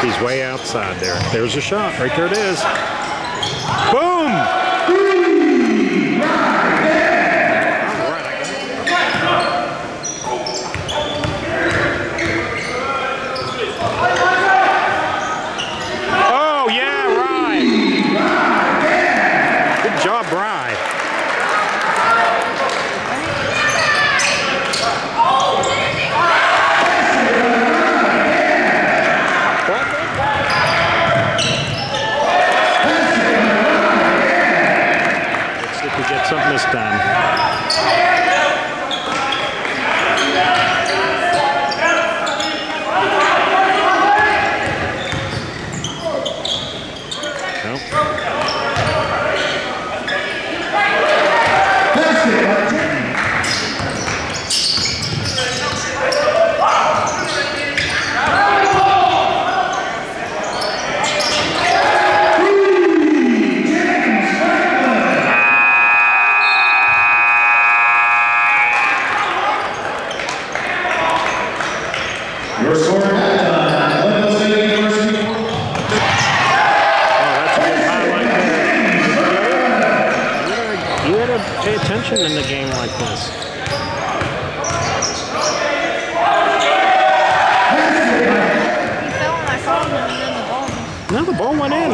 He's way outside there. There's a shot. Right there it is. Boom! We get something this time. Nope. Your score at halftime, Glenville State University Oh, that's a good highlight there. You gotta, pay attention in the game like this. He fell and I saw him and then the ball. No, the ball went in.